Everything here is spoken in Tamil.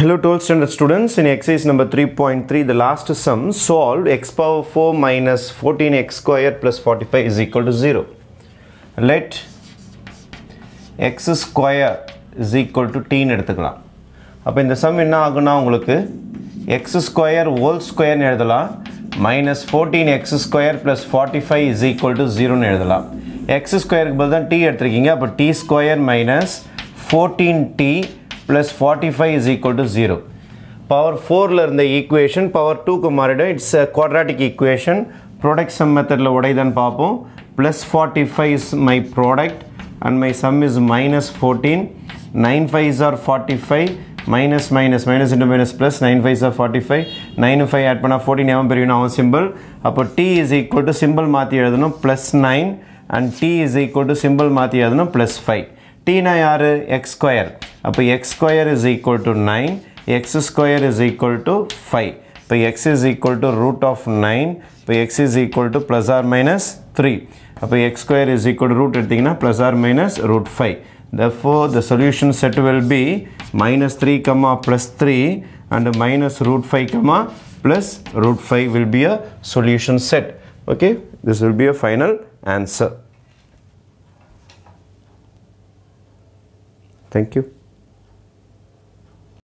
Hello 12th standard students. In exercise number 3.3 the last sum solve x power 4 minus 14x square plus 45 is equal to 0 let x square is equal to t எடுத்துக்கலாம். அப்போ இந்த சம் என்ன ஆகுனா உங்களுக்கு எக்ஸ் ஸ்கொயர் ஹோல் ஸ்கொயர்னு எழுதலாம். Minus fourteen x square plus forty five is equal to ஜீரோன்னு எழுதலாம். எக்ஸ் ஸ்கொயருக்கு பதில் தான் டி எடுத்திருக்கீங்க. அப்போ t square minus fourteen t plus forty five is equal to zero power ஃபோரில் இருந்த ஈக்குவேஷன் பவர் டூக்கு மாறிடும். It's quadratic equation product sum மெத்தடில் உடையதான்னு பார்ப்போம். Plus forty five is my product and my sum is minus fourteen nine five are forty five minus minus minus into minus plus nine five are forty five nine five add பண்ணால் ஃபோர்டீன் எவன் பெரியணும் அவன் சிம்பிள் அப்போ t is equal to symbol மாற்றி எழுதணும். Plus nine and t is equal to symbol மாற்றி எழுதணும். ப்ளஸ் ஃபைவ் டீனா யார்? எக்ஸ் ஸ்கொயர் அப்போ x square is equal to nine x square is equal to five இப்போ x is equal to root of nine இப்போ x is equal to plus or minus three அப்போ x square is equal to root எடுத்திங்கன்னா plus or minus root five therefore the solution set will be minus 3 comma plus 3 and minus root 5 comma plus root 5 will be a solution set. Okay? This will be a final answer. Thank you